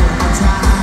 for my time.